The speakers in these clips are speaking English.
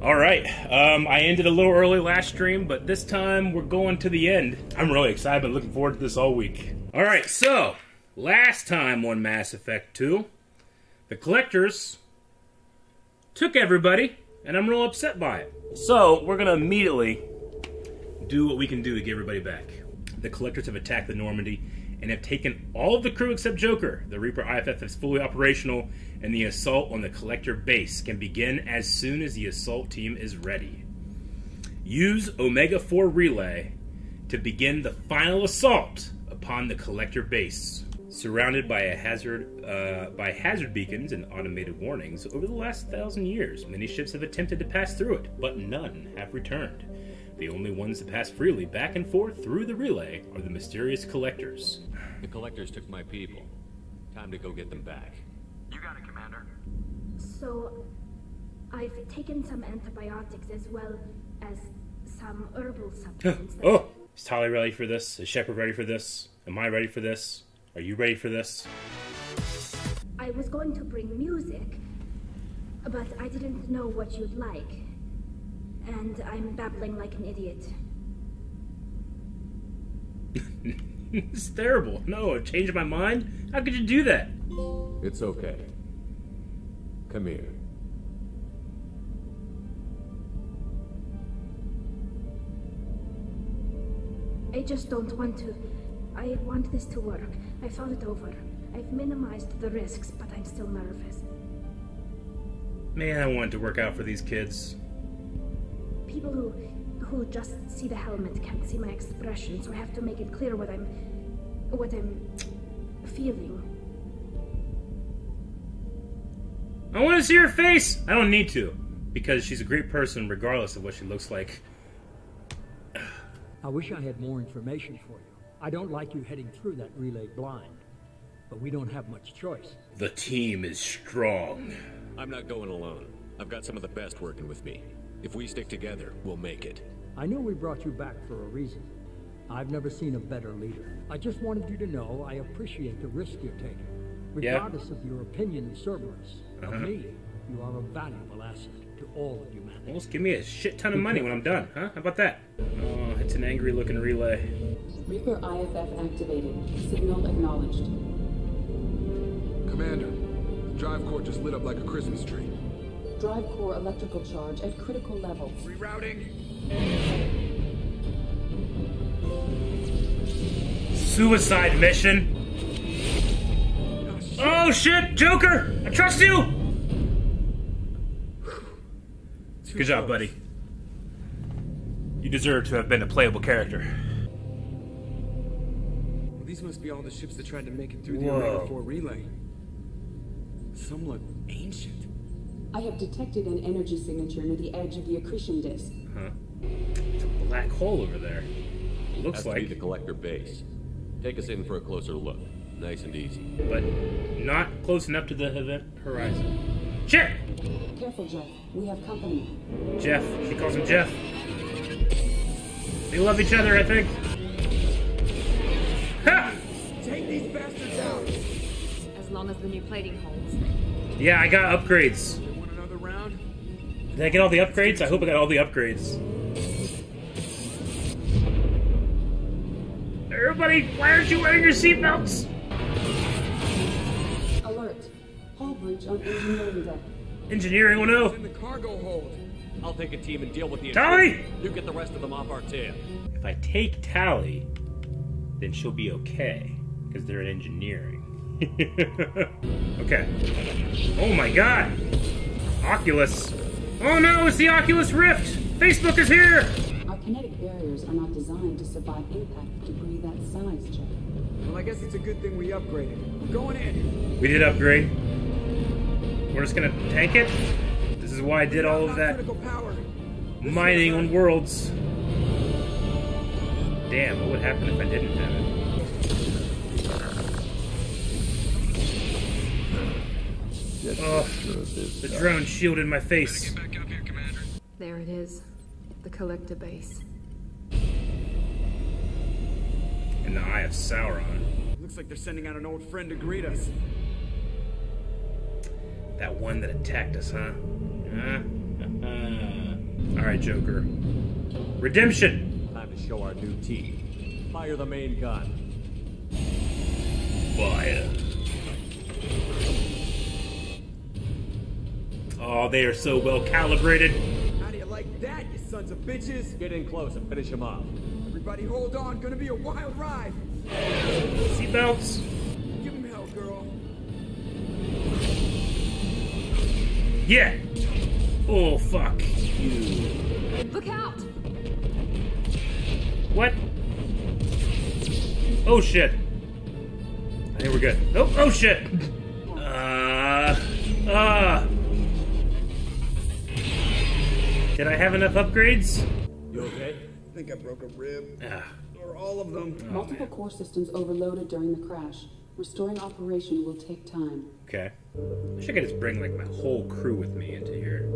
All right, um, I ended a little early last stream, but this time we're going to the end. I'm really excited. I've been looking forward to this all week. All right, so last time on Mass Effect 2, the collectors took everybody, and I'm real upset by it. So we're gonna immediately do what we can do to get everybody back. The collectors have attacked the Normandy and have taken all of the crew except Joker. The Reaper IFF is fully operational, and the assault on the collector base can begin as soon as the assault team is ready. Use Omega 4 Relay to begin the final assault upon the collector base. Surrounded by a hazard uh, by hazard beacons and automated warnings, over the last thousand years, many ships have attempted to pass through it, but none have returned. The only ones to pass freely back and forth through the relay are the mysterious collectors. The collectors took my people. Time to go get them back. You got it, Commander. So, I've taken some antibiotics as well as some herbal supplements. that- oh, is Tali ready for this? Is Shepard ready for this? Am I ready for this? Are you ready for this? I was going to bring music, but I didn't know what you'd like. And I'm babbling like an idiot. it's terrible. No, I changed my mind. How could you do that? It's okay. Come here. I just don't want to. I want this to work. I thought it over. I've minimized the risks, but I'm still nervous. Man, I wanted to work out for these kids. People who who just see the helmet can't see my expression, so I have to make it clear what I'm what I'm feeling. I want to see her face. I don't need to, because she's a great person regardless of what she looks like. I wish I had more information for you. I don't like you heading through that relay blind, but we don't have much choice. The team is strong. I'm not going alone. I've got some of the best working with me. If we stick together, we'll make it. I know we brought you back for a reason. I've never seen a better leader. I just wanted you to know I appreciate the risk you're taking. Yeah. Regardless of your opinion of Cerberus. Of uh-huh. me, you are a valuable asset to all of humanity. Well, just give me a shit ton of money when I'm done, huh? How about that? Oh, it's an angry looking relay. Reaper IFF activated. Signal acknowledged. Commander, the drive core just lit up like a Christmas tree. Drive core electrical charge at critical levels. Rerouting. Suicide mission. Oh shit, Joker! I trust you! Good job, buddy. You deserve to have been a playable character. Well, these must be all the ships that tried to make it through the Omega 4 relay. Some look ancient. I have detected an energy signature near the edge of the accretion disk. Huh? It's a black hole over there. It looks Has to be the collector base. Take us in for a closer look. Nice and easy. but not close enough to the event horizon. Shit! Careful, Jeff. We have company. Jeff. She calls him Jeff. They love each other, I think. Ha! Take these bastards out! As long as the new plating holds. Yeah, I got upgrades. They want another round? Did I get all the upgrades? I hope I got all the upgrades. Everybody, why aren't you wearing your seatbelts? Hull on engineering deck. Engineering will know. In the cargo hold. I'll take a team and deal with the Tommy! intruder. You get the rest of them off our tail. If I take Tali, then she'll be okay, because they're in engineering. okay. Oh my god! Oculus! Oh no, it's the Oculus Rift! Facebook is here! Our kinetic barriers are not designed to survive impact with debris that size, Jeff. Well, I guess it's a good thing we upgraded. We're going in. We did upgrade. We're just gonna tank it. This is why I did all of that mining on worlds. Damn, what would happen if I didn't have it? Oh, the drone shielded my face. Back up here, Commander. There it is. The collector base. In the eye of Sauron. Looks like they're sending out an old friend to greet us. That one that attacked us, huh? Huh? Uh-huh. Joker. Redemption. Time to show our new teeth. Fire the main gun. Fire. Oh, they are so well calibrated. How do you like that, you sons of bitches? Get in close and finish them off. Everybody hold on, gonna be a wild ride. Seatbelts. Yeah. Oh fuck. you. Look out! What? Oh shit. I think we're good. Oh, oh shit. Uh, uh. Did I have enough upgrades? You okay? I think I broke a rib. Ah, Or all of them. Multiple core systems overloaded during the crash. Restoring operation will take time. okay. I wish I could just bring like my whole crew with me into here.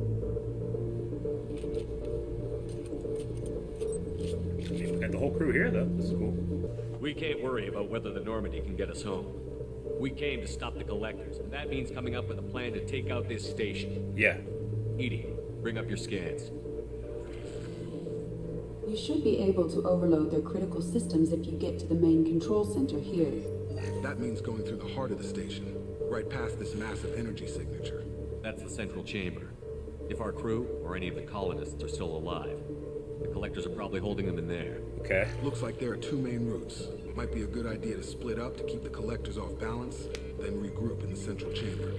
Okay, we got the whole crew here though. This is cool. We can't worry about whether the Normandy can get us home. We came to stop the collectors, and that means coming up with a plan to take out this station. Yeah. EDI, bring up your scans. You should be able to overload their critical systems if you get to the main control center here. That means going through the heart of the station, right past this massive energy signature. That's the central chamber. If our crew or any of the colonists are still alive, the collectors are probably holding them in there. Okay. Looks like there are two main routes. Might be a good idea to split up to keep the collectors off balance, then regroup in the central chamber.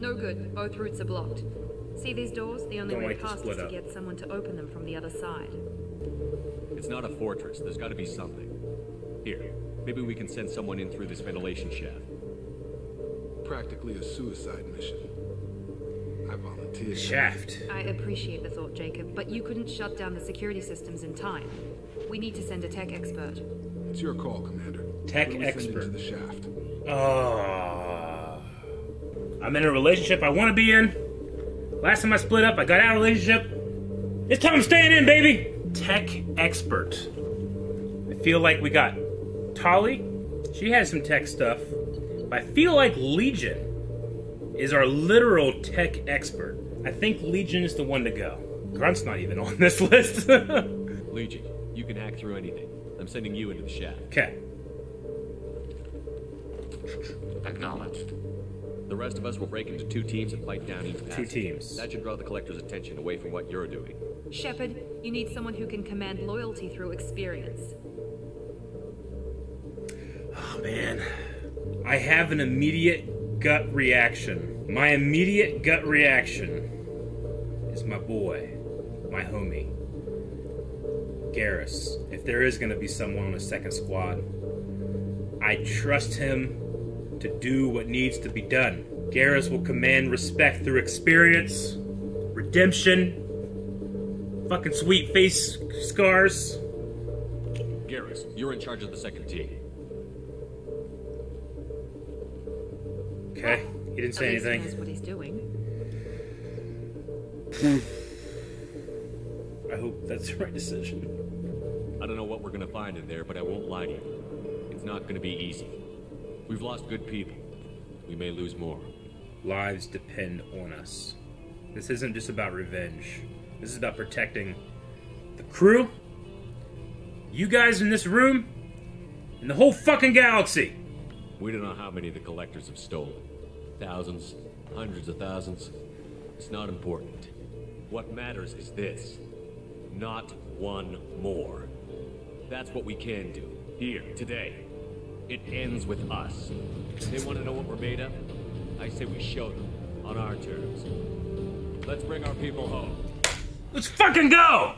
No good. Both routes are blocked. See these doors? The only Don't way like to past split is to up. get someone to open them from the other side. It's not a fortress. There's got to be something. Here, maybe we can send someone in through this ventilation shaft. Practically a suicide mission. I volunteer. Shaft. I appreciate the thought, Jacob, but you couldn't shut down the security systems in time. We need to send a tech expert. It's your call, Commander. Tech Who we send expert. into the shaft. Oh. I'm in a relationship I want to be in. Last time I split up, I got out of a relationship. This time I'm staying in, baby. Tech expert. I feel like we got Tali. She has some tech stuff. But I feel like Legion is our literal tech expert. I think Legion is the one to go. Grunt's not even on this list. Legion, you can hack through anything. I'm sending you into the shaft. okay. Acknowledged. The rest of us will break into two teams and fight down each passage. Two teams. That should draw the collector's attention away from what you're doing. Shepard, you need someone who can command loyalty through experience. Oh man. I have an immediate gut reaction. My immediate gut reaction is my boy, my homie, Garrus. If there is going to be someone on the second squad, I trust him to do what needs to be done. Garrus will command respect through experience, redemption, fucking sweet face scars. Garrus, you're in charge of the second team. Okay, he didn't say At least he anything. knows what he's doing. Hmm. I hope that's the right decision. I don't know what we're gonna find in there, but I won't lie to you. It's not gonna be easy. We've lost good people. We may lose more. Lives depend on us. This isn't just about revenge. This is about protecting the crew, you guys in this room, and the whole fucking galaxy. We don't know how many the collectors have stolen. Thousands, hundreds of thousands. It's not important. What matters is this. Not one more. That's what we can do. Here, today. It ends with us. They want to know what we're made of? I say we show them. On our terms. Let's bring our people home. Let's fucking go!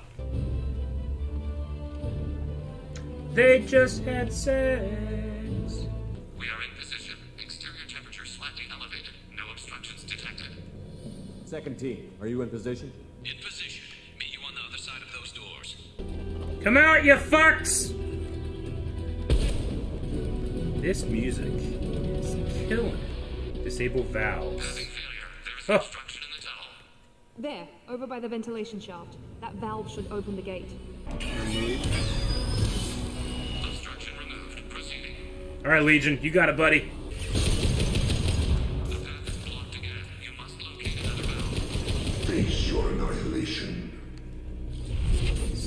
They just had sex. Second team, are you in position? In position. Meet you on the other side of those doors. Come out, you fucks! This music is killing it. Disable valves. Failure. There is Oh. obstruction in the tunnel. There, over by the ventilation shaft. That valve should open the gate. Obstruction removed. Proceeding. Alright, Legion, you got it, buddy.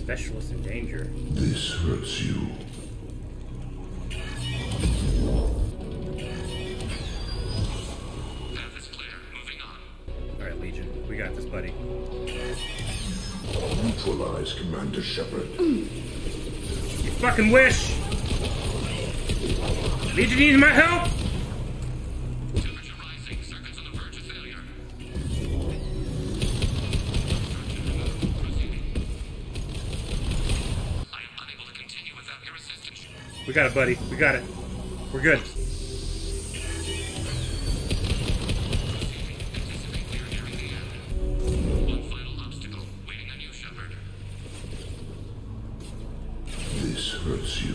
Specialist in danger. This hurts you. Path is clear. Moving on. Alright, Legion. We got this, buddy. Neutralize Commander Shepard. You fucking wish! Legion needs my help! Buddy. We got it. We're good. One final obstacle waiting on you, Shepard. This hurts you.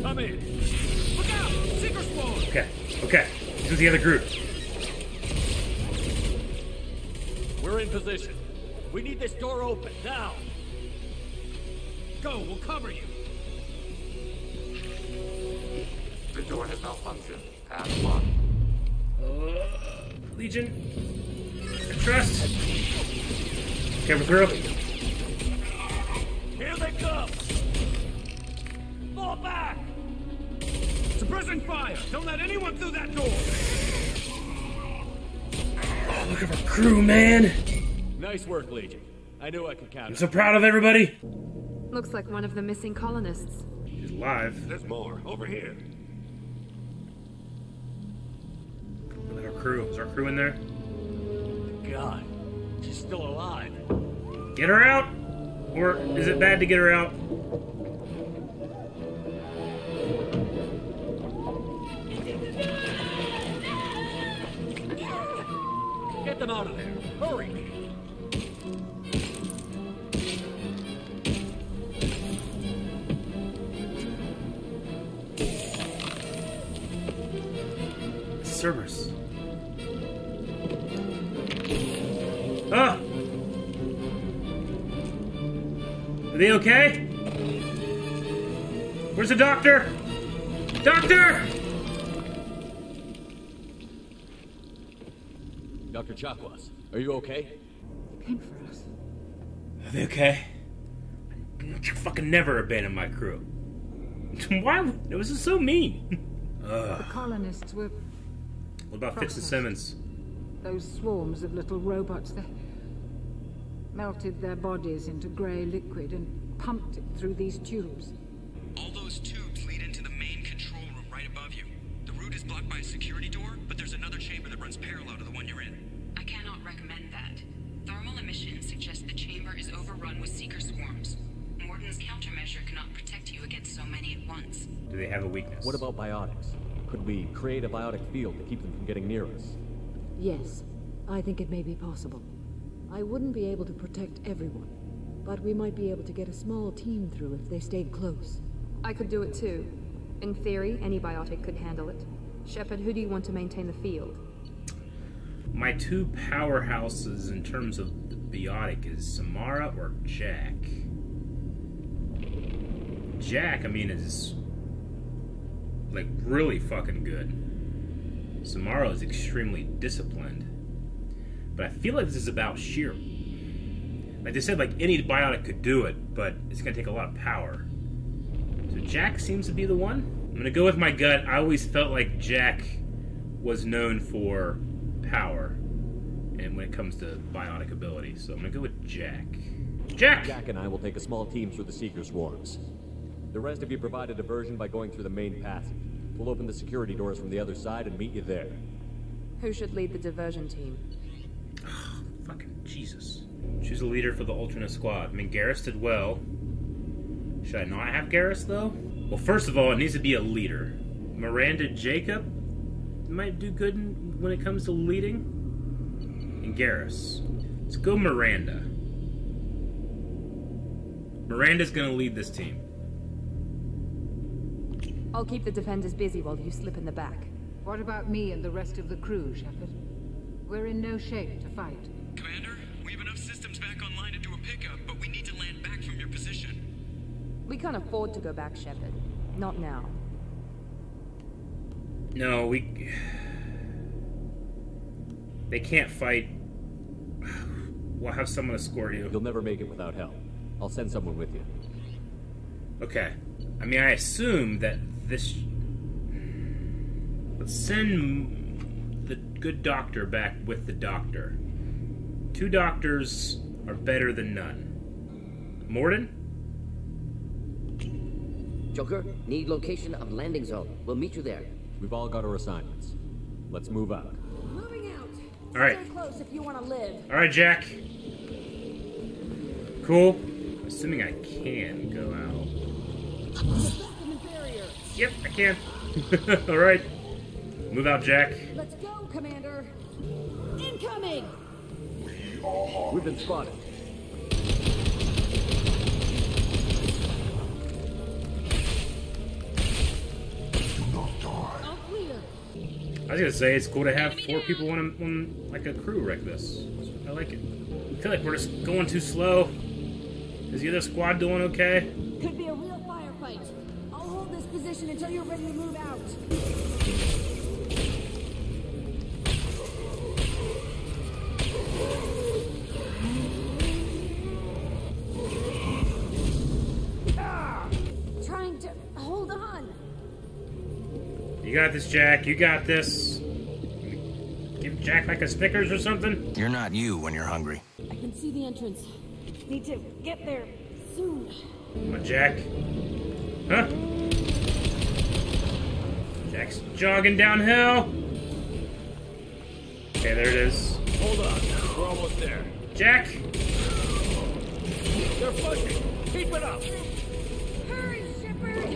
Come in. Look out! Seeker spawn! Okay. Okay. This is the other group. We're in position. We need this door open now. Go, we'll cover you. The door has malfunctioned. Path blocked. Uh, Legion. I trust. Okay, we're through. Here they come! Fall back! Suppressing fire! Don't let anyone through that door! Oh, look at our crew, man. Nice work, Legion. I knew I could count I'm so proud of everybody. Looks like one of the missing colonists. He's alive. There's more. Over here. Look at our crew. Is our crew in there? you. God, she's still alive. Get her out? Or is it bad to get her out? Get them out of there. Hurry! Cerberus. Ah! Are they okay? Where's the doctor? Doctor! Dr. Chakwas, are you okay? Came for us. Are they okay? You fucking never abandon my crew. Why? It was just so mean. Ugh. The colonists were What about Fitz and Simmons? those swarms of little robots. They melted their bodies into grey liquid and pumped it through these tubes. Create a biotic field to keep them from getting near us? Yes, I think it may be possible. I wouldn't be able to protect everyone, but we might be able to get a small team through if they stayed close. I could do it too. In theory, any biotic could handle it. Shepard, who do you want to maintain the field? My two powerhouses in terms of the biotic is Samara or Jack. Jack, I mean, is like really fucking good. Samara is extremely disciplined. But I feel like this is about sheer. Like they said, like any biotic could do it, but it's gonna take a lot of power. So Jack seems to be the one. I'm gonna go with my gut. I always felt like Jack was known for power, and when it comes to biotic ability, so I'm gonna go with Jack. Jack. Jack and I will take a small team through the Seeker swarms. The rest of you provide a diversion by going through the main passage. We'll open the security doors from the other side and meet you there. Who should lead the diversion team? Fucking Jesus. Choose a leader for the alternate squad. I mean, Garrus did well. Should I not have Garrus, though? Well, first of all, it needs to be a leader. Miranda Jacob might do good when it comes to leading. And Garrus. Let's go Miranda. Miranda's gonna lead this team. I'll keep the defenders busy while you slip in the back. What about me and the rest of the crew, Shepard? We're in no shape to fight. Commander, we have enough systems back online to do a pickup, but we need to land back from your position. We can't afford to go back, Shepard. Not now. No, we. They can't fight we'll have someone escort you. You'll never make it without help. I'll send someone with you. Okay. I mean, I assume that this. Let's send the good doctor back with the doctor. Two doctors are better than none. Mordin? Joker, need location of landing zone. We'll meet you there. We've all got our assignments. Let's move out. Moving out. All right. Stay close if you want to live. All right, Jack. Cool. Assuming I can go out. Yep, I can. All right. Move out, Jack. Let's go, Commander. Incoming. We've been spotted. I was gonna say it's cool to have four people on, a, on like a crew wreck this. I like it. I feel like we're just going too slow. Is the other squad doing okay? Could be a real firefight. I'll hold this position until you're ready to move out. Trying to hold on. You got this, Jack. You got this. Give Jack like a Snickers or something. You're not you when you're hungry. I can see the entrance. Need to get there soon. Come on, Jack. Huh? Jack's jogging downhill. Okay, there it is. Hold on. We're almost there. Jack. They're pushing. Keep it up. Hurry, Shepard!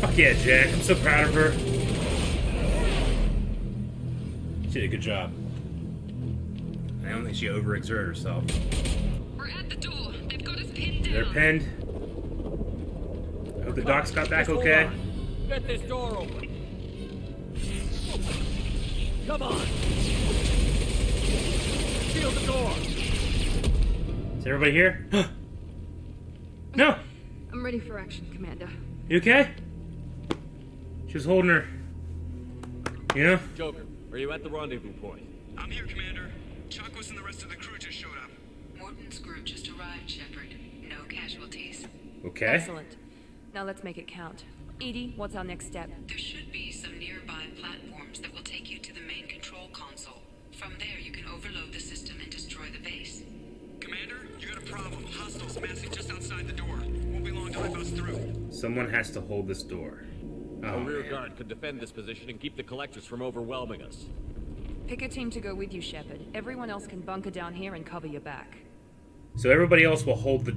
Fuck yeah, Jack. I'm so proud of her. She did a good job. I don't think she overexerted herself. We're at the door. They've got us pinned down. They're pinned. I hope the docs got back okay. Get this door open. Come on. Seal the door. Is everybody here? no! I'm ready for action, Commander. You okay? She was holding her. You know? Joker, are you at the rendezvous point? I'm here, Commander. Chakwas and the rest of the crew just showed up. Mordin's group just arrived, Shepard. No casualties. Okay. Excellent. Now let's make it count. EDI, what's our next step? There should be some nearby platforms that will take you to the main control console. From there, you can overload the system and destroy the base. Commander, you got a problem. Hostiles massing just outside the door. Won't be long till I bust through. Someone has to hold this door. A Oh, rear man. guard could defend this position and keep the collectors from overwhelming us. Pick a team to go with you, Shepard. Everyone else can bunker down here and cover your back. So everybody else will hold the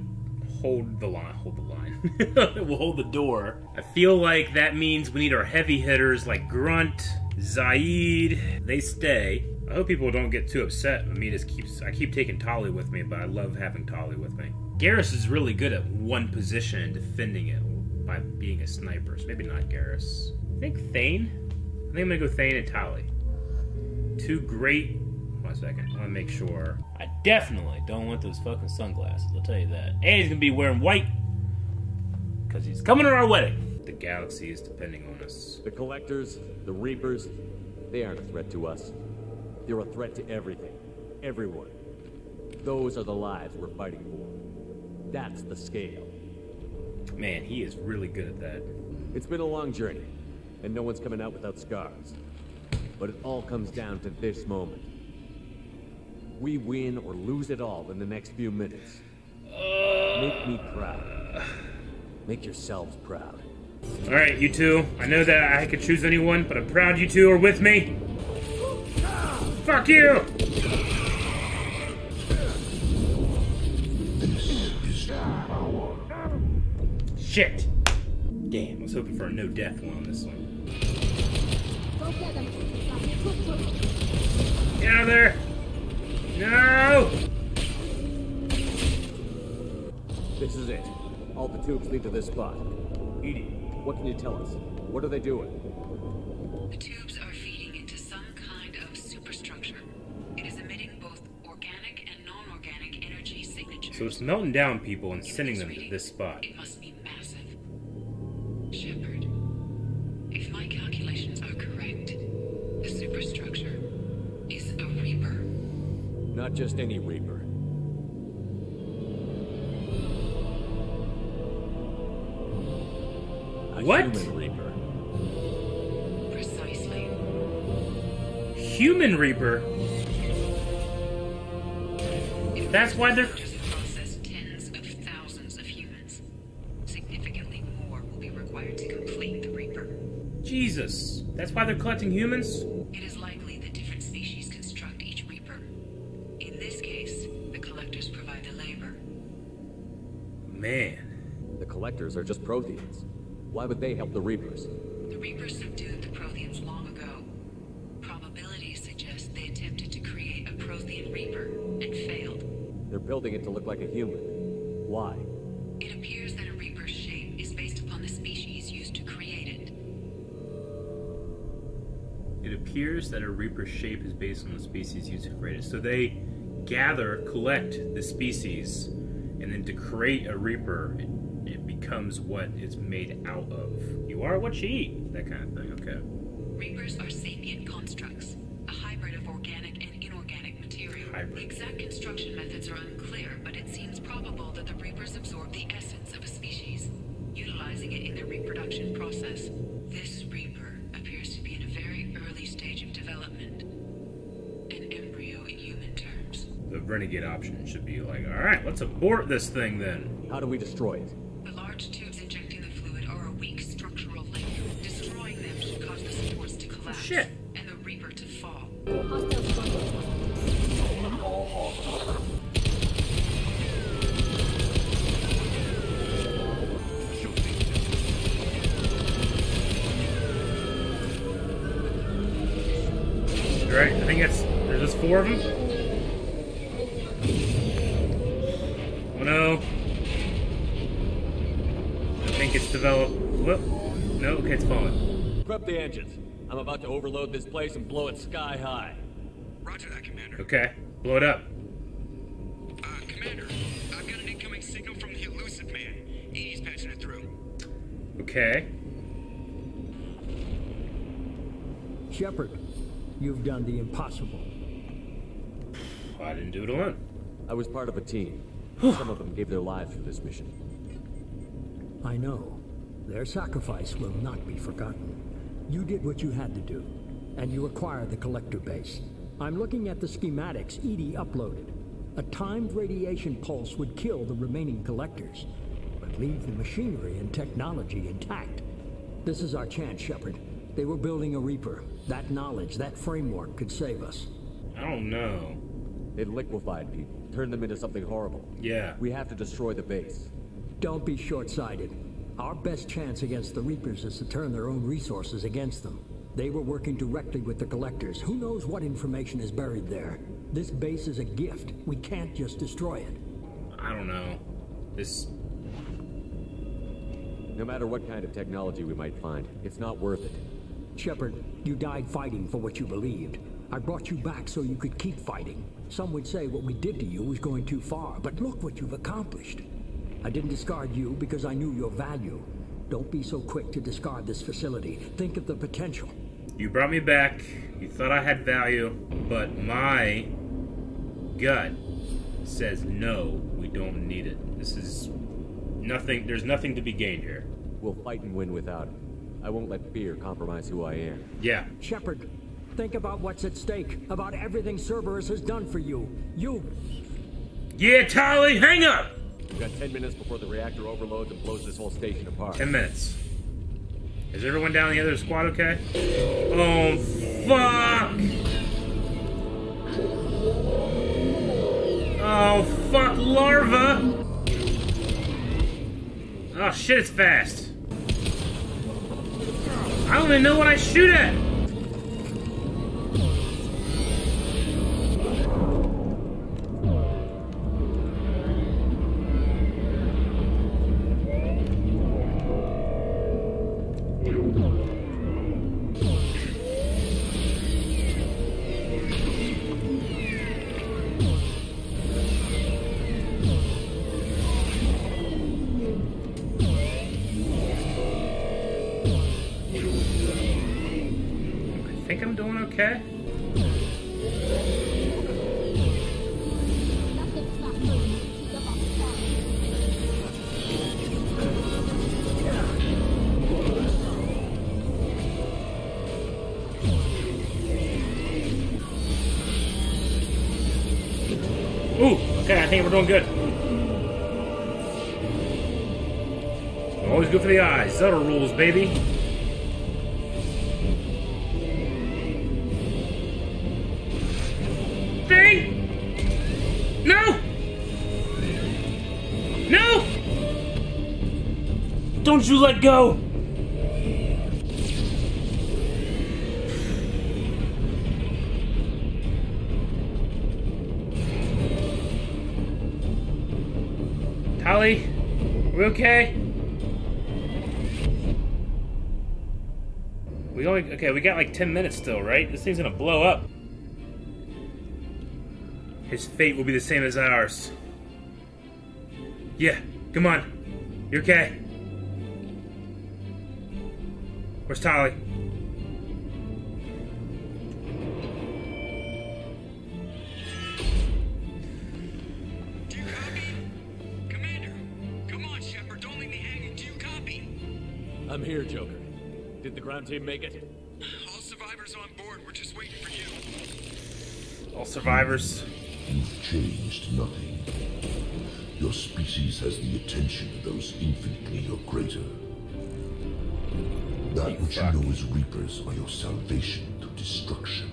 hold the line. Hold the line. we'll hold the door. I feel like that means we need our heavy hitters like Grunt, Zaeed. They stay. I hope people don't get too upset. I mean, just keeps I keep taking Tali with me, but I love having Tali with me. Garrus is really good at one position and defending it by being a sniper. So maybe not Garrus. I think Thane. I think I'm gonna go Thane and Tali. Two great. One second. I want to make sure. I definitely don't want those fucking sunglasses. I'll tell you that. And he's gonna be wearing white because he's coming to our wedding. The galaxy is depending on us. The collectors, the reapers, they aren't a threat to us. They're a threat to everything. Everyone. Those are the lives we're fighting for. That's the scale. Man, he is really good at that. It's been a long journey, and no one's coming out without scars. But it all comes down to this moment. We win or lose it all in the next few minutes. Make me proud. Make yourselves proud. All right, you two. I know that I could choose anyone, but I'm proud you two are with me. Fuck you! Shit! Damn, I was hoping for a no death one on this one. Get out of there! No! This is it. All the tubes lead to this spot. EDI, what can you tell us? What are they doing? The tubes are feeding into some kind of superstructure. It is emitting both organic and non-organic energy signatures. So it's melting down people and sending them to this spot. Not just any Reaper. A What? human Reaper. Precisely. Human Reaper. That's why they're. Process tens of thousands of humans. Significantly more will be required to complete the Reaper. Jesus. That's why they're collecting humans? Man. The Collectors are just Protheans. Why would they help the Reapers? The Reapers subdued the Protheans long ago. Probabilities suggest they attempted to create a Prothean Reaper and failed. They're building it to look like a human. Why? It appears that a Reaper's shape is based upon the species used to create it. It appears that a Reaper's shape is based on the species used to create it. So they gather, collect the species, and to create a Reaper, it, it becomes what it's made out of. You are what you eat. That kind of thing. Okay. Reapers are abort this thing then. How do we destroy it? The large tubes injecting the fluid are a weak structural link. Destroying them should cause the supports to collapse. shit. And the Reaper to fall. All right, I think it's there's just four of them. Whoop. No, okay, it's falling. Prep the engines. I'm about to overload this place and blow it sky high. Roger that, Commander. Okay, blow it up. Uh, Commander, I've got an incoming signal from the Illusive Man. EDI's patching it through. Okay. Shepard, you've done the impossible. I didn't do it alone. I was part of a team. Some of them gave their lives for this mission. I know. Their sacrifice will not be forgotten. You did what you had to do, and you acquired the collector base. I'm looking at the schematics EDI uploaded. A timed radiation pulse would kill the remaining collectors, but leave the machinery and technology intact. This is our chance, Shepard. They were building a Reaper. That knowledge, that framework could save us. I don't know. It liquefied people, turned them into something horrible. Yeah. We have to destroy the base. Don't be short-sighted. Our best chance against the Reapers is to turn their own resources against them. They were working directly with the Collectors. Who knows what information is buried there? This base is a gift. We can't just destroy it. I don't know. This. No matter what kind of technology we might find, it's not worth it. Shepard, you died fighting for what you believed. I brought you back so you could keep fighting. Some would say what we did to you was going too far, but look what you've accomplished. I didn't discard you because I knew your value. Don't be so quick to discard this facility. Think of the potential. You brought me back. You thought I had value, but my gut says no, we don't need it. This is nothing. There's nothing to be gained here. We'll fight and win without it. I won't let fear compromise who I am. Yeah. Shepard, think about what's at stake, about everything Cerberus has done for you. You. Yeah, Tali, hang up! We've got 10 minutes before the reactor overloads and blows this whole station apart. Ten minutes. Is everyone down the other squad okay? Oh, fuck! Oh, fuck, larva! Oh, shit, it's fast. I don't even know what I shoot at! Doing good. Always good for the eyes. Zelda rules, baby. Thing! No! No! Don't you let go! We okay? We only okay. We got like ten minutes still, right? This thing's gonna blow up. His fate will be the same as ours. Yeah, come on. You okay? Where's Tali? Did team make it? All survivors on board. We're just waiting for you. All survivors. You've changed nothing. Your species has the attention of those infinitely or greater. That which you know as Reapers are your salvation to destruction.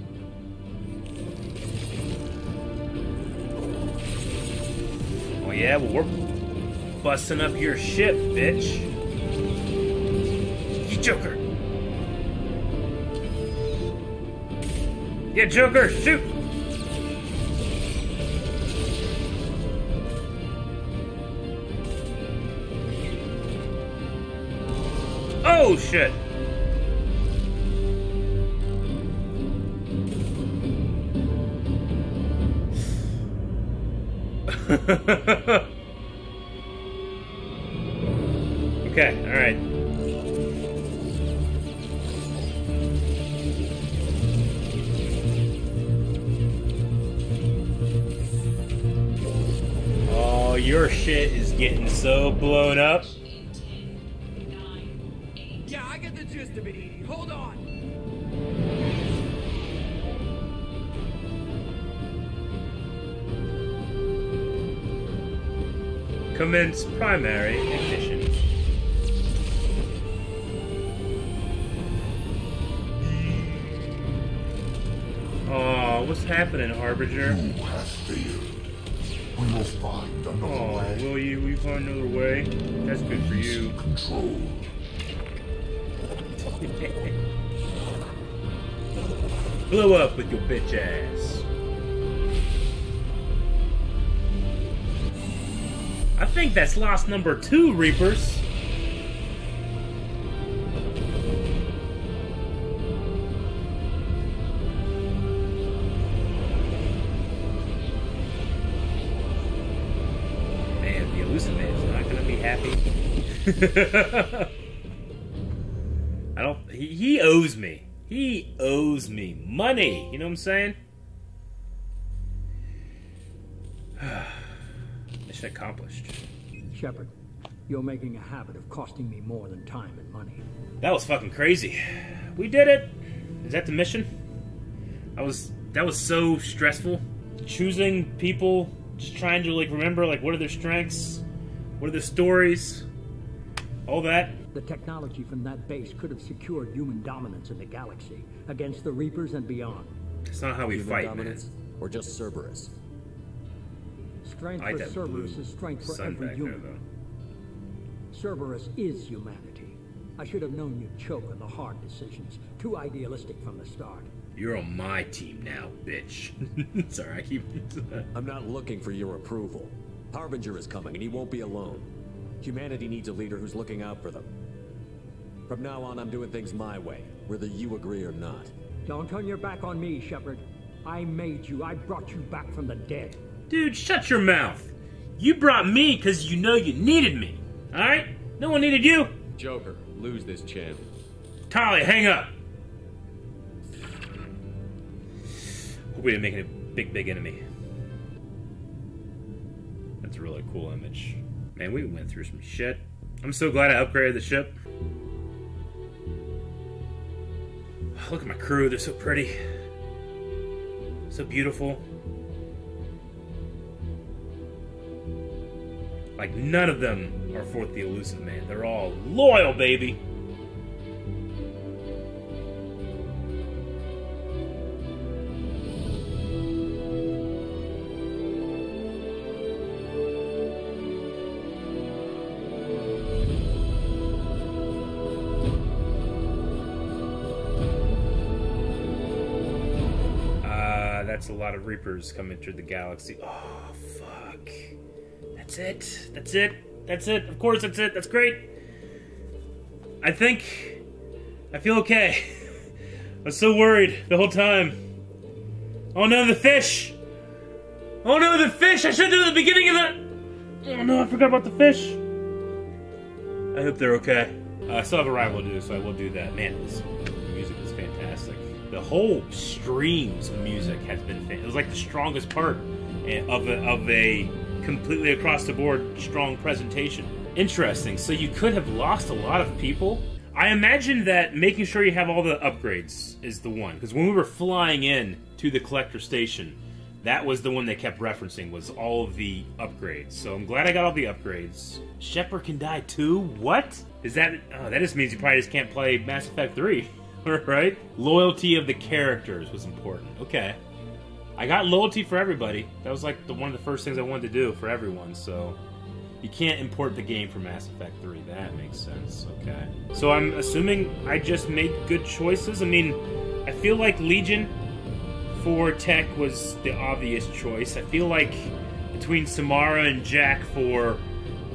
Oh yeah, well we're busting up your ship, bitch. You Joker. Yeah, Joker, shoot! Oh shit! okay, alright. Shit is getting so blown up. Yeah, I get the gist of it, EDI. Hold on. Commence primary ignition. Oh, what's happening, Harbinger? You have failed. We will find another Oh, way. will you? We find another way? That's good for you. Control. Blow up with your bitch ass. I think that's lost number two, Reapers. I don't. He, he owes me. He owes me money. You know what I'm saying? Mission accomplished. Shepard, you're making a habit of costing me more than time and money. That was fucking crazy. We did it. Is that the mission? I was. That was so stressful. Choosing people, just trying to like remember like what are their strengths, what are their stories, all that. The technology from that base could have secured human dominance in the galaxy against the Reapers and beyond. It's not how we Human fight, dominance, man. Or just Cerberus? Strength I like for Cerberus is strength for every back there, human. Cerberus is humanity. I should have known you'd choke on the hard decisions. Too idealistic from the start. You're on my team now, bitch. Sorry, I keep. I'm not looking for your approval. Harbinger is coming, and he won't be alone. Humanity needs a leader who's looking out for them. From now on, I'm doing things my way, whether you agree or not. Don't turn your back on me, Shepard. I made you. I brought you back from the dead. Dude, shut your mouth. You brought me because you know you needed me. Alright? No one needed you. Joker, lose this channel. Tali, hang up. Hope we didn't make it a big, big enemy. That's a really cool image. Man, we went through some shit. I'm so glad I upgraded the ship. Look at my crew, they're so pretty. So beautiful. Like, none of them are for the Illusive Man. They're all loyal, baby! Reapers coming through the galaxy. Oh, fuck. That's it. That's it. That's it. Of course, that's it. That's great. I think. I feel okay. I was so worried the whole time. Oh no, the fish! Oh no, the fish! I should do the beginning of the. Oh no, I forgot about the fish. I hope they're okay. Uh, I still have Arrival to do, so I will do that. Man, The whole streams of music has been. Fan- it was like the strongest part eh, of a, of a completely across the board strong presentation. Interesting. So you could have lost a lot of people. I imagine that making sure you have all the upgrades is the one because when we were flying in to the collector station, that was the one they kept referencing was all of the upgrades. So I'm glad I got all the upgrades. Shepard can die too. What is that? Oh, that just means you probably just can't play Mass Effect Three, right? Loyalty of the characters was important. Okay. I got loyalty for everybody. That was like the one of the first things I wanted to do for everyone. So you can't import the game for Mass Effect 3. That makes sense. Okay. So I'm assuming I just made good choices. I mean, I feel like Legion for Tech was the obvious choice. I feel like between Samara and Jack for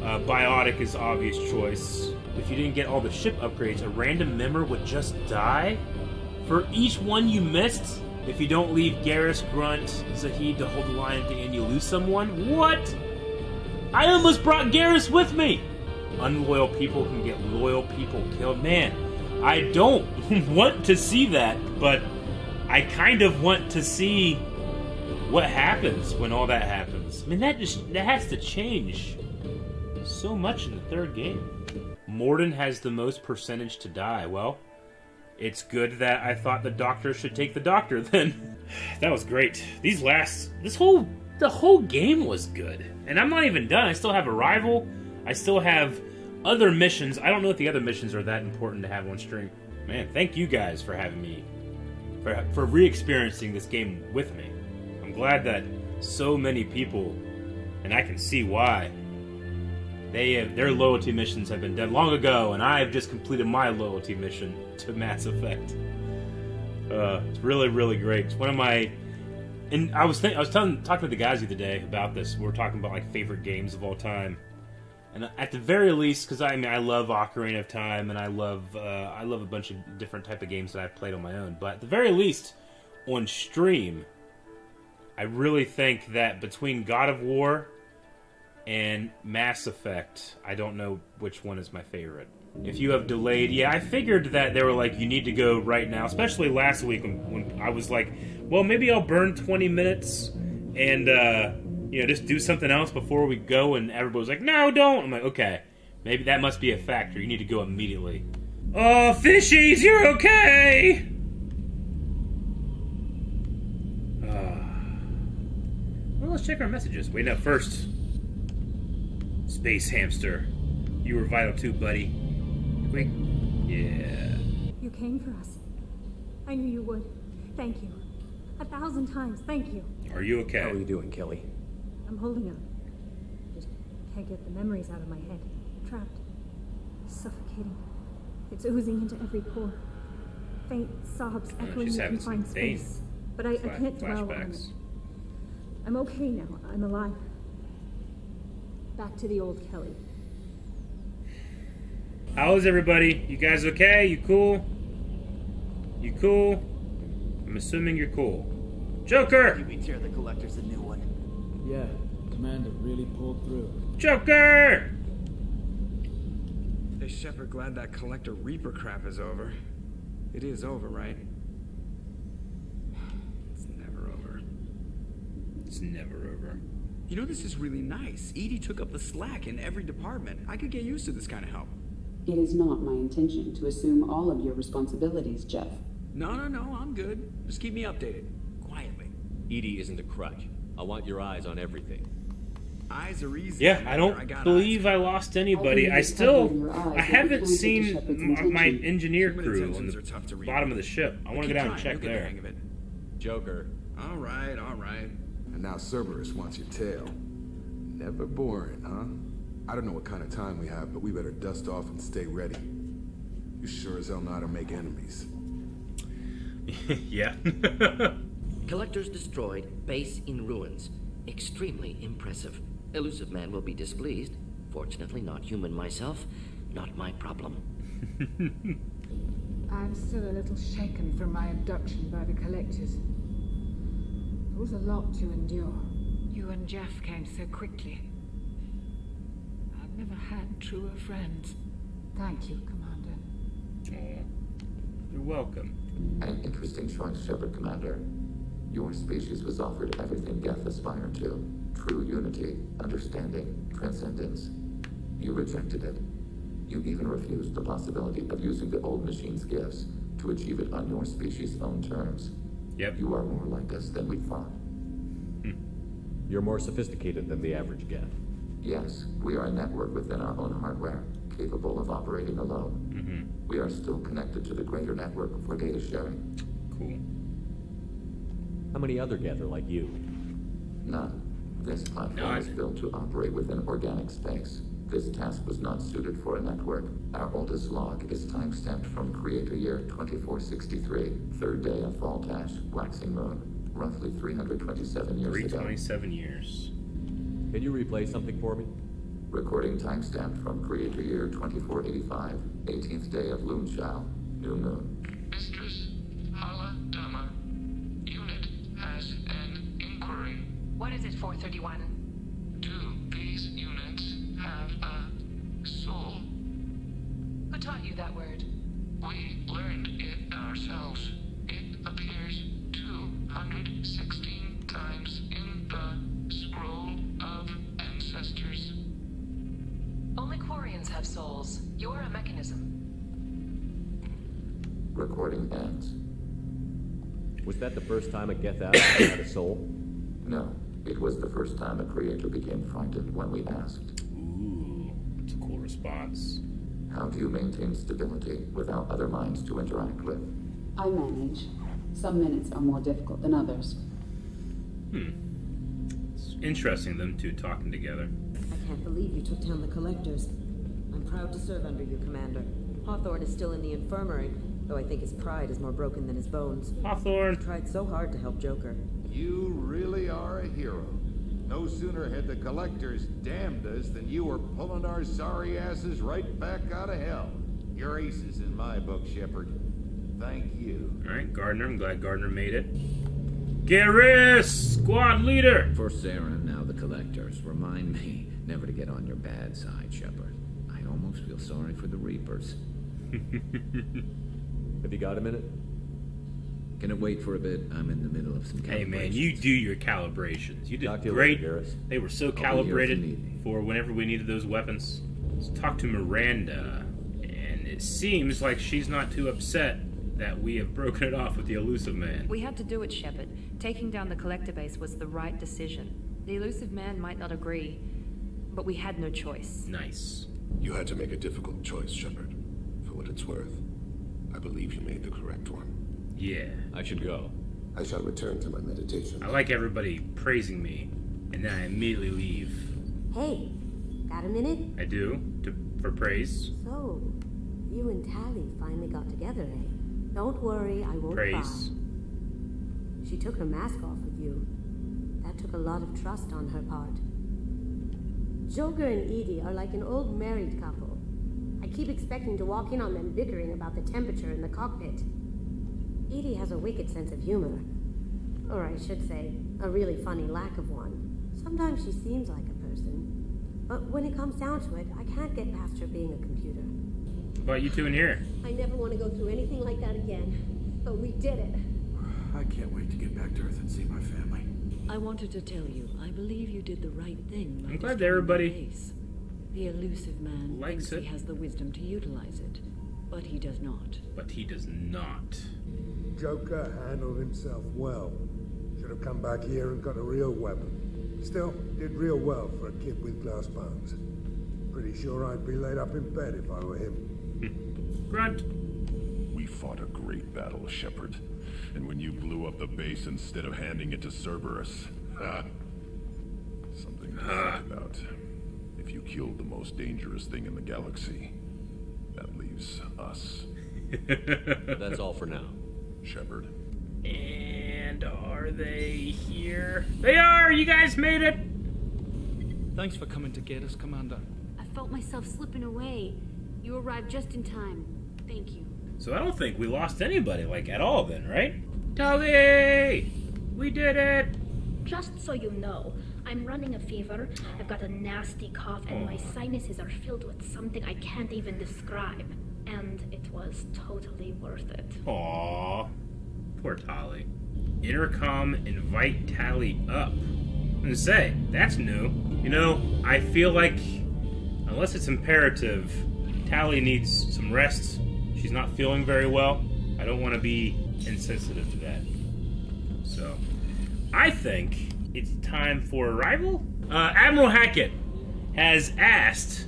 uh, Biotic is obvious choice. If you didn't get all the ship upgrades, a random member would just die? For each one you missed? If you don't leave Garrus, Grunt, Zaeed to hold the line at the end, you lose someone? What? I almost brought Garrus with me! Unloyal people can get loyal people killed. Man, I don't want to see that, but I kind of want to see what happens when all that happens. I mean, that just that has to change so much in the third game. Mordin has the most percentage to die. Well, it's good that I thought the doctor should take the doctor then. that was great. These last this whole the whole game was good. And I'm not even done. I still have Arrival. I still have other missions. I don't know if the other missions are that important to have on stream. Man, thank you guys for having me for for re-experiencing this game with me. I'm glad that so many people and I can see why they have, their loyalty missions have been done long ago, and I have just completed my loyalty mission to Mass Effect. Uh, it's really, really great. It's one of my, and I was I was telling, talking to the guys the other day about this. We are talking about like favorite games of all time, and at the very least, because I mean I love Ocarina of Time, and I love uh, I love a bunch of different type of games that I've played on my own. But at the very least, on stream, I really think that between God of War and Mass Effect, I don't know which one is my favorite. If you have delayed, yeah, I figured that they were like, you need to go right now, especially last week when, when I was like, well, maybe I'll burn 20 minutes and, uh, you know, just do something else before we go, and everybody was like, no, don't. I'm like, okay, maybe that must be a factor. You need to go immediately. Oh, fishies, you're okay! Uh, well, let's check our messages. Wait, no, first. Space Hamster. You were vital too, buddy. Wait. Yeah. You came for us. I knew you would. Thank you. A thousand times, thank you. Are you okay? How are you doing, Kelly? I'm holding up. Just can't get the memories out of my head. Trapped. Suffocating. It's oozing into every pore. Faint sobs echoing she's the having confined faint space. But I, I can't dwell on it. I'm okay now. I'm alive. Back to the old Kelly. How is everybody? You guys okay? You cool? You cool? I'm assuming you're cool. Joker! Did we tear the collectors a new one? Yeah, Commander really pulled through. Joker! Hey, Shepard, glad that Collector Reaper crap is over. It is over, right? It's never over. It's never over. You know, this is really nice. EDI took up the slack in every department. I could get used to this kind of help. It is not my intention to assume all of your responsibilities, Jeff. No, no, no, I'm good. Just keep me updated. Quietly. EDI isn't a crutch. I want your eyes on everything. Eyes are easy. Yeah, I don't got believe I lost anybody. I still, I haven't seen my engineer crew on the bottom of the ship. I want to go down and check there. Joker. All right, all right. And now Cerberus wants your tail. Never boring, huh? I don't know what kind of time we have, but we better dust off and stay ready. You sure as hell know how to make enemies. yeah. Collectors destroyed, base in ruins. Extremely impressive. Illusive Man will be displeased. Fortunately, not human myself. Not my problem. I'm still a little shaken from my abduction by the collectors. It was a lot to endure. You and Jeff came so quickly. I've never had truer friends. Thank you, Commander. You're welcome. An interesting choice, Shepard Commander. Your species was offered everything Geth aspired to. True unity, understanding, transcendence. You rejected it. You even refused the possibility of using the old machine's gifts to achieve it on your species' own terms. Yep. You are more like us than we thought. You're more sophisticated than the average Geth. Yes, we are a network within our own hardware, capable of operating alone. Mm-hmm. We are still connected to the greater network for data sharing. Cool. How many other Geth are like you? None. This platform None. is built to operate within organic space. This task was not suited for a network. Our oldest log is timestamped from Creator Year 2463, third day of Fall Tash, Waxing Moon, roughly 327 years ago. 327 years. Can you replay something for me? Recording timestamp from Creator Year 2485, 18th day of Loonchild, New Moon. Mistress Hala Dama. Unit has an inquiry. What is it, 431? First time a creator became frightened when we asked. Ooh, that's a cool response. How do you maintain stability without other minds to interact with? I manage. Some minutes are more difficult than others. Hmm. It's interesting, them two talking together. I can't believe you took down the collectors. I'm proud to serve under you, Commander. Hawthorne is still in the infirmary, though I think his pride is more broken than his bones. Hawthorne tried so hard to help Joker. You really are a hero. No sooner had the collectors damned us than you were pulling our sorry asses right back out of hell. You're aces in my book, Shepard. Thank you. All right, Gardner. I'm glad Gardner made it. Garrus, squad leader. For Saren, now the collectors. Remind me never to get on your bad side, Shepard. I almost feel sorry for the Reapers. Have you got a minute? Can it wait for a bit? I'm in the middle of some calibrations. Hey man, you do your calibrations. You did Talk to you great. later, they were so I'll be here if you calibrated for whenever we needed those weapons. Let's talk to Miranda, and it seems like she's not too upset that we have broken it off with the Illusive Man. We had to do it, Shepard. Taking down the collector base was the right decision. The Illusive Man might not agree, but we had no choice. Nice. You had to make a difficult choice, Shepard. For what it's worth, I believe you made the correct one. Yeah. I should go. I shall return to my meditation. I like everybody praising me, and then I immediately leave. Hey, got a minute? I do to for praise. So, you and Tali finally got together, eh? Don't worry, I won't Praise. cry. She took her mask off with you. That took a lot of trust on her part. Joker and EDI are like an old married couple. I keep expecting to walk in on them bickering about the temperature in the cockpit. EDI has a wicked sense of humor. Or I should say, a really funny lack of one. Sometimes she seems like a person. But when it comes down to it, I can't get past her being a computer. What about you two in here? I never want to go through anything like that again. But we did it. I can't wait to get back to Earth and see my family. I wanted to tell you, I believe you did the right thing. by I'm glad destroying the everybody base. The Illusive Man likes thinks it. he has the wisdom to utilize it, but he does not. But he does not. Joker handled himself well. Should have come back here and got a real weapon. Still, did real well for a kid with glass bones. Pretty sure I'd be laid up in bed if I were him. Grunt. We fought a great battle, Shepard. And when you blew up the base instead of handing it to Cerberus, ha, something to think about. If you killed the most dangerous thing in the galaxy, that leaves us. That's all for now. Shepard. And are they here? They are! You guys made it! Thanks for coming to get us, Commander. I felt myself slipping away. You arrived just in time. Thank you. So I don't think we lost anybody, like, at all then, right? Tali! We did it! Just so you know, I'm running a fever, I've got a nasty cough, and oh. my sinuses are filled with something I can't even describe. And it was totally worth it. Aww. Poor Tali. Intercom invite Tali up. Gonna say, that's new. You know, I feel like, unless it's imperative, Tali needs some rest. She's not feeling very well. I don't want to be insensitive to that. So, I think it's time for arrival. Uh, Admiral Hackett has asked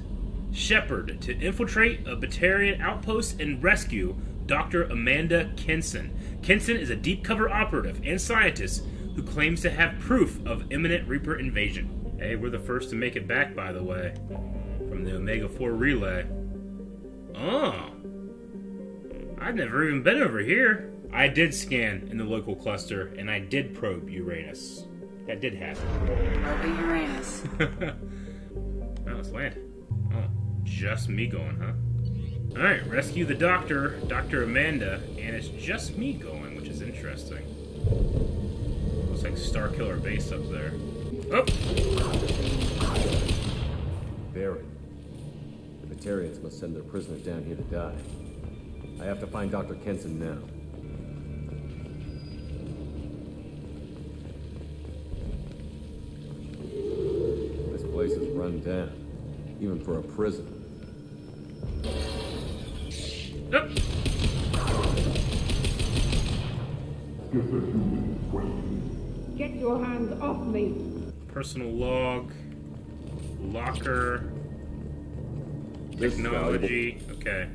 Shepard to infiltrate a Batarian outpost and rescue Dr. Amanda Kenson. Kenson is a deep cover operative and scientist who claims to have proof of imminent Reaper invasion. Hey, we're the first to make it back, by the way, from the Omega 4 relay. Oh. I've never even been over here. I did scan in the local cluster, and I did probe Uranus. That did happen. Probing Uranus. oh, let's land. Just me going, huh? Alright, rescue the doctor, Dr. Amanda, and it's just me going, which is interesting. Looks like Starkiller base up there. Oh! Barry. The Batarians must send their prisoner down here to die. I have to find Dr. Kenson now. This place is run down, even for a prison. Get your hands off me! Personal log, locker, This technology. Okay.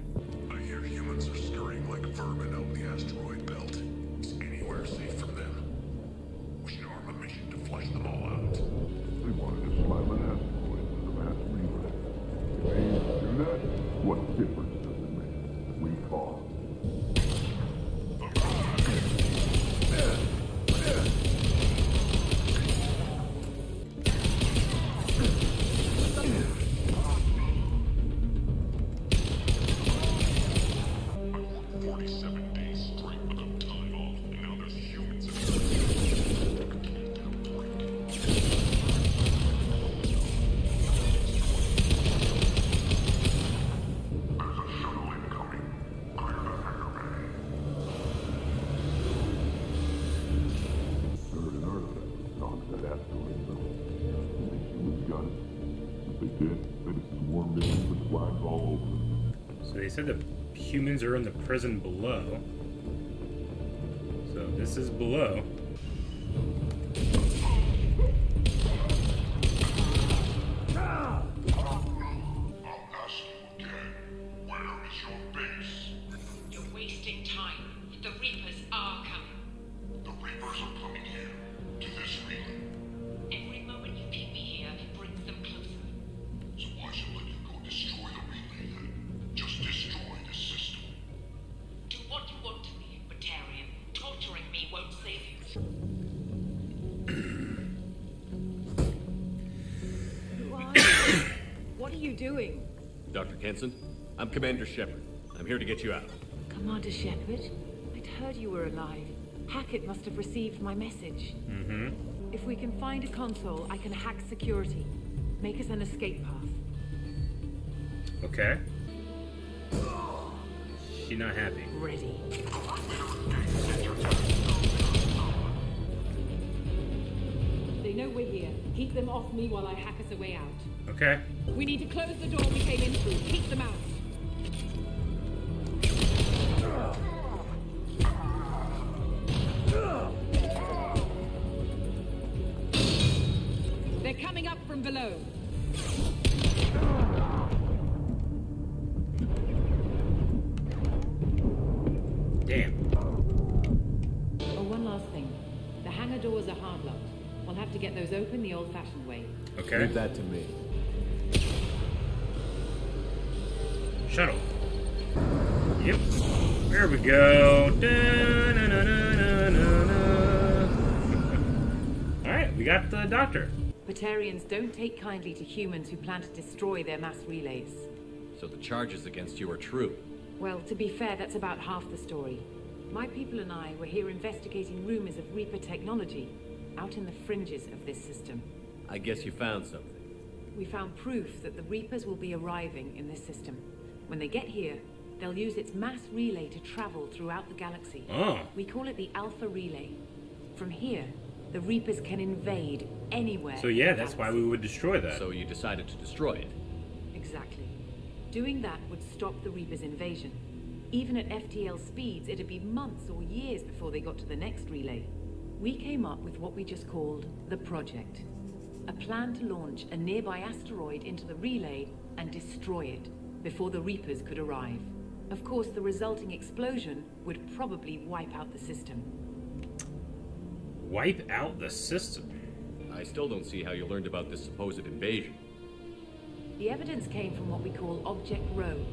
They did, mission with flags all over. So they said the humans are in the prison below. So this is below. Commander Shepard. I'm here to get you out. Commander Shepard, I'd heard you were alive. Hackett must have received my message. Mm-hmm. If we can find a console, I can hack security. Make us an escape path. Okay. She not happy. Ready. They know we're here. Keep them off me while I hack us a way out. Okay. We need to close the door we came in through. Keep them out. Okay. Leave that to me. Shuttle. Yep. There we go. Alright, we got the doctor. Batarians don't take kindly to humans who plan to destroy their mass relays. So the charges against you are true. Well, to be fair, that's about half the story. My people and I were here investigating rumors of Reaper technology out in the fringes of this system. I guess you found something. We found proof that the Reapers will be arriving in this system. When they get here, they'll use its mass relay to travel throughout the galaxy. Oh. We call it the Alpha Relay. From here, the Reapers can invade anywhere. So yeah, that's why we would destroy that. So you decided to destroy it. Exactly. Doing that would stop the Reapers' invasion. Even at FTL speeds, it'd be months or years before they got to the next relay. We came up with what we just called the Project. A plan to launch a nearby asteroid into the relay and destroy it before the Reapers could arrive. Of course, the resulting explosion would probably wipe out the system. Wipe out the system. I still don't see how you learned about this supposed invasion. The evidence came from what we call Object Rho,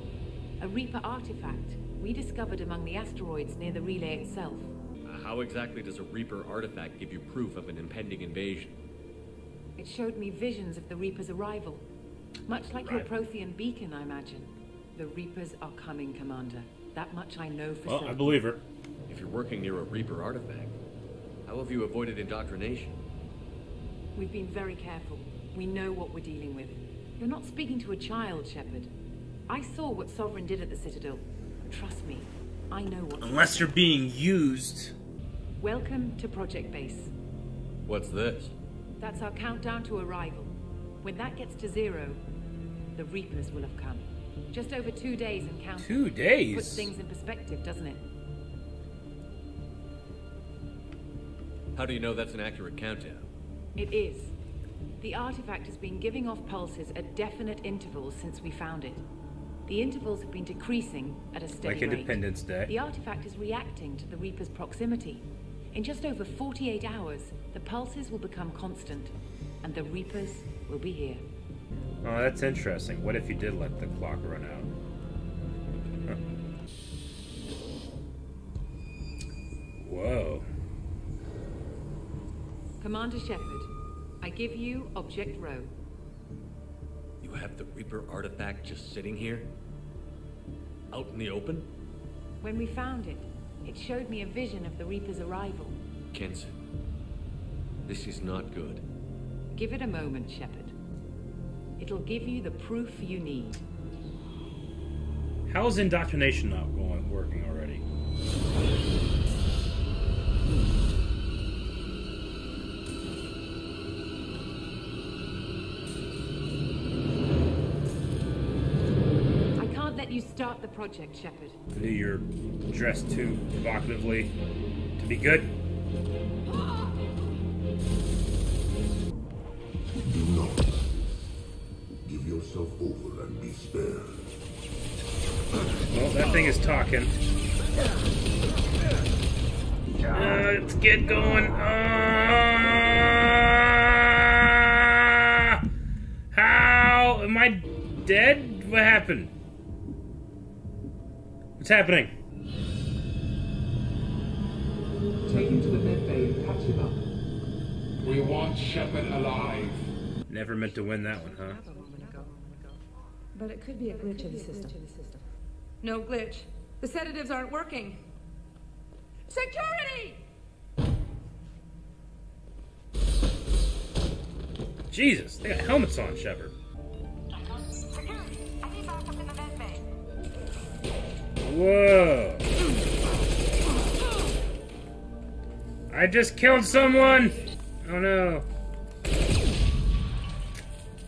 a Reaper artifact we discovered among the asteroids near the relay itself. Uh, How exactly does a Reaper artifact give you proof of an impending invasion? It showed me visions of the Reaper's arrival. Much like your Prothean beacon, I imagine. The Reapers are coming, Commander. That much I know for Well, certain. I believe her. If you're working near a Reaper artifact, how have you avoided indoctrination? We've been very careful. We know what we're dealing with. You're not speaking to a child, Shepard. I saw what Sovereign did at the Citadel. Trust me, I know what. Unless you're being used. Welcome to Project Base. What's this? That's our countdown to arrival. When that gets to zero, the Reapers will have come. Just over two days and counting. Two days? Puts things in perspective, doesn't it? How do you know that's an accurate countdown? It is. The artifact has been giving off pulses at definite intervals since we found it. The intervals have been decreasing at a steady Like rate. Independence Day. The artifact is reacting to the Reaper's proximity. In just over 48 hours, the pulses will become constant, and the Reapers will be here. Oh, that's interesting. What if you did let the clock run out? Huh. Whoa. Commander Shepard, I give you Object Rho. You have the Reaper artifact just sitting here? Out in the open? When we found it, it showed me a vision of the Reaper's arrival. Kenson, this is not good. Give it a moment, Shepard. It'll give you the proof you need. How's indoctrination not going working already? I can't let you start the project, Shepard. I knew you're dressed too provocatively to be good. Be spared. Well, that thing is talking. Uh, let's get going. Uh, how am I dead? What happened? What's happening? Take him to the med bay and patch him up. We want Shepard alive. Never meant to win that one, huh? But it could be a glitch in the system. No glitch. The sedatives aren't working. Security! Jesus, they got helmets on, Shepard. Whoa. I just killed someone! Oh no.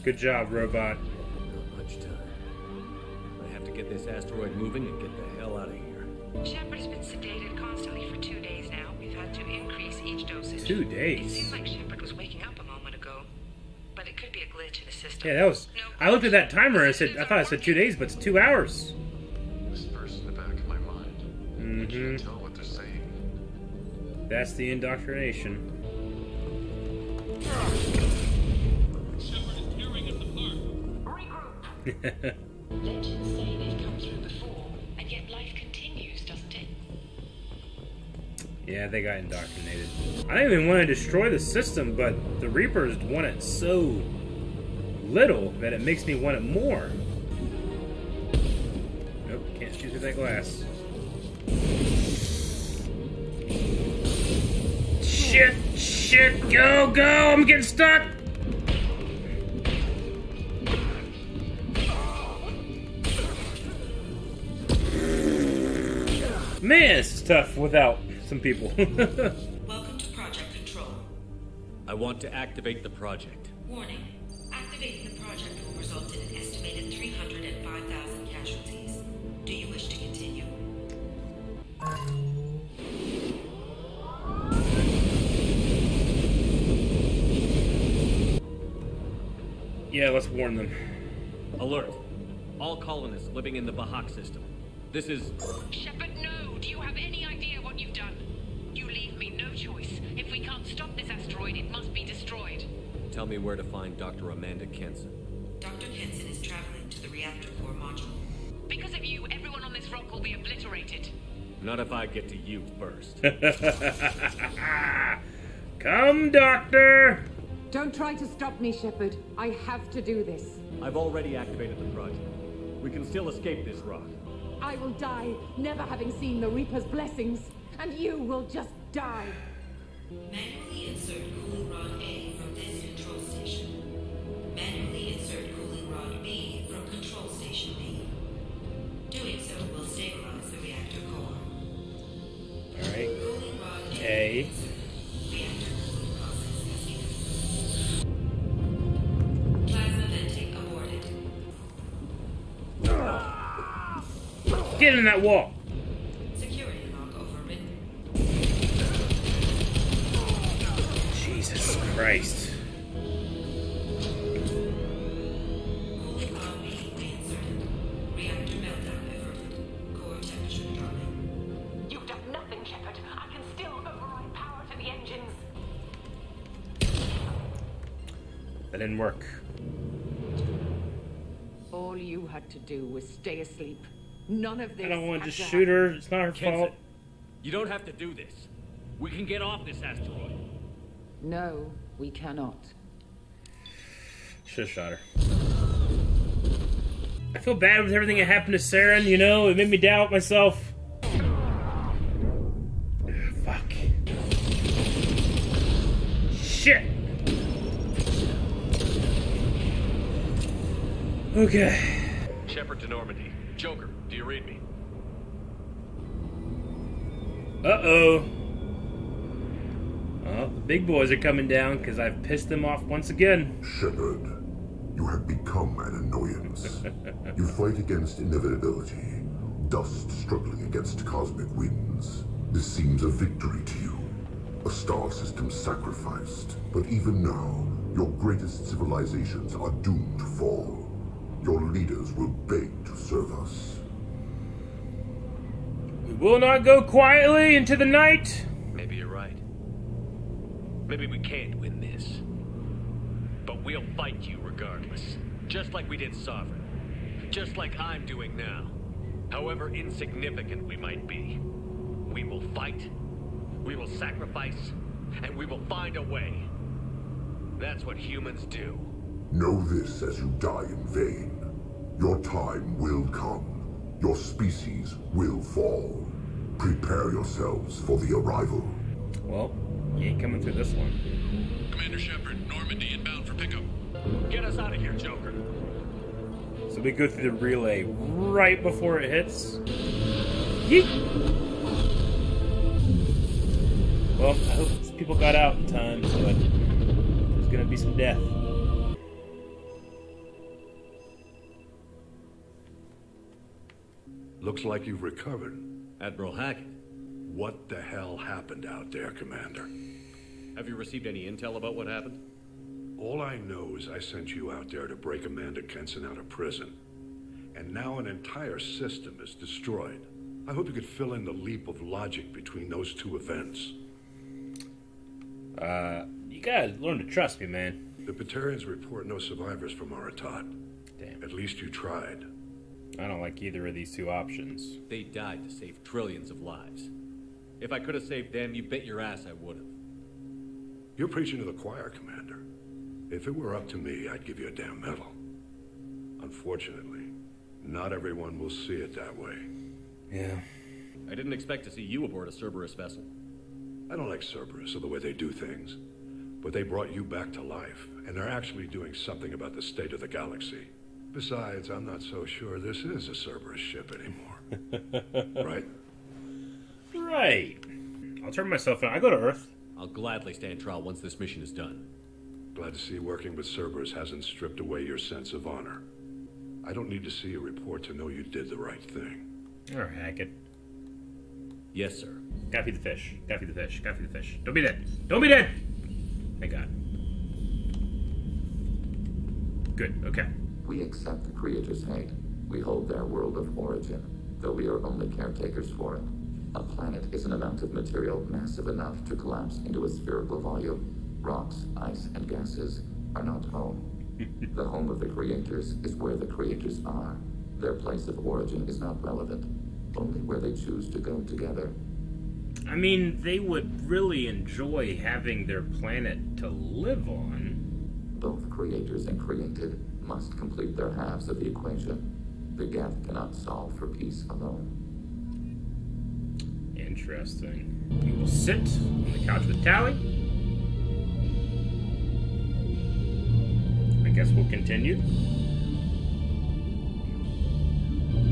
Good job, robot. Get this asteroid moving and get the hell out of here. Shepard's been sedated constantly for two days now. We've had to increase each dosage. Two days? It seemed like Shepard was waking up a moment ago, but it could be a glitch. Yeah, that was. I looked at that timer I said, I thought it said two days, but it's two hours. Whispers in the back of my mind. I can't tell what they're saying. That's the indoctrination. Legends say they've come yeah, they got indoctrinated. I don't even want to destroy the system, but the Reapers want it so little that it makes me want it more. Nope, can't shoot through that glass. Shit, shit, go, go, I'm getting stuck! Man, is tough without some people. Welcome to Project Control. I want to activate the project. Warning. Activating the project will result in an estimated 305,000 casualties. Do you wish to continue? yeah, let's warn them. Alert. All colonists living in the Bahak system. This is... Shepard, no! Do you have any asteroid, it must be destroyed. Tell me where to find Dr. Amanda Kenson. Dr. Kenson is traveling to the reactor core module. Because of you, everyone on this rock will be obliterated. Not if I get to you first. Come, Doctor! Don't try to stop me, Shepard. I have to do this. I've already activated the project. We can still escape this rock. I will die, never having seen the Reaper's blessings, and you will just die. Manually insert cooling rod A from this control station. Manually insert cooling rod B from control station B. Doing so will stabilize the reactor core. Alright. Cooling rod A. Reactor cooling process has. Plasma venting aborted. Get in that wall! Engines. That didn't work. All you had to do was stay asleep. None of this. I don't want to just shoot her. It's not her Kenson, fault. You don't have to do this. We can get off this asteroid. No, we cannot. Should have shot her. I feel bad with everything that happened to Saren, you know? It made me doubt myself. Fuck. Shit! Okay. Shepard to Normandy. Joker, do you read me? Uh-oh. Well, the big boys are coming down because I've pissed them off once again. Shepard, you have become an annoyance. you fight against inevitability, dust struggling against cosmic winds. This seems a victory to you. A star system sacrificed. But even now, your greatest civilizations are doomed to fall. Your leaders will beg to serve us. We will not go quietly into the night. Maybe you're right. Maybe we can't win this. But we'll fight you regardless. Just like we did Sovereign. Just like I'm doing now. However insignificant we might be. We will fight, we will sacrifice, and we will find a way. That's what humans do. Know this as you die in vain. Your time will come. Your species will fall. Prepare yourselves for the arrival. Well, you ain't coming through this one. Commander Shepard, Normandy inbound for pickup. Get us out of here, Joker. So we go through the relay right before it hits. Yeet! Well, I hope these people got out in time, so that there's gonna be some death. Looks like you've recovered. Admiral Hackett, What the hell happened out there, Commander? have you received any intel about what happened? All I know is I sent you out there to break Amanda Kenson out of prison. And now an entire system is destroyed. I hope you could fill in the leap of logic between those two events. Uh, you gotta learn to trust me, man. The Batarians report no survivors from Aratoht. Damn. At least you tried. I don't like either of these two options. They died to save trillions of lives. If I could have saved them, you bet your ass I would have. You're preaching to the choir, Commander. If it were up to me, I'd give you a damn medal. Unfortunately, not everyone will see it that way. Yeah. I didn't expect to see you aboard a Cerberus vessel. I don't like Cerberus or the way they do things. But they brought you back to life, and they're actually doing something about the state of the galaxy. Besides, I'm not so sure this is a Cerberus ship anymore. right? Right. I'll turn myself in. I go to Earth. I'll gladly stand trial once this mission is done. Glad to see working with Cerberus hasn't stripped away your sense of honor. I don't need to see a report to know you did the right thing. All right, Hackett. Yes, sir. Gotta feed the fish. Gotta feed the fish. Gotta feed the fish. Don't be dead. Don't be dead! Thank God. Good, okay. We accept the Creator's hate. We hold their world of origin, though we are only caretakers for it. A planet is an amount of material massive enough to collapse into a spherical volume. Rocks, ice, and gases are not home. the home of the creators is where the creators are. Their place of origin is not relevant, only where they choose to go together. I mean, they would really enjoy having their planet to live on. Both creators and created must complete their halves of the equation. The Geth cannot solve for peace alone. Interesting. We will sit on the couch with Tali. I guess we'll continue.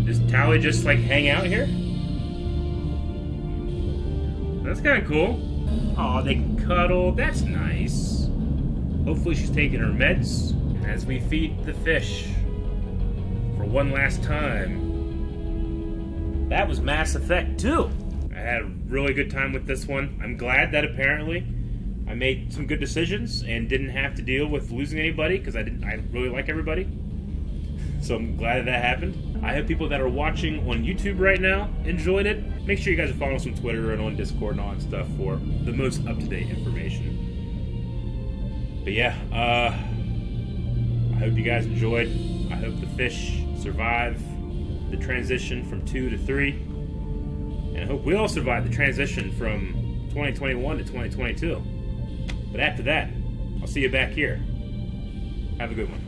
Does Tali just like hang out here? That's kind of cool. Oh, they can cuddle. That's nice. Hopefully she's taking her meds as we feed the fish for one last time. That was Mass Effect 2. Had a really good time with this one. I'm glad that apparently I made some good decisions and didn't have to deal with losing anybody because I didn't. I really like everybody, so I'm glad that, that happened. I have people that are watching on YouTube right now enjoyed it. Make sure you guys are following us on Twitter and on Discord and all that stuff for the most up to date information. But yeah, uh, I hope you guys enjoyed. I hope the fish survive the transition from two to three. And I hope we all survive the transition from 2021 to 2022. But after that, I'll see you back here. Have a good one.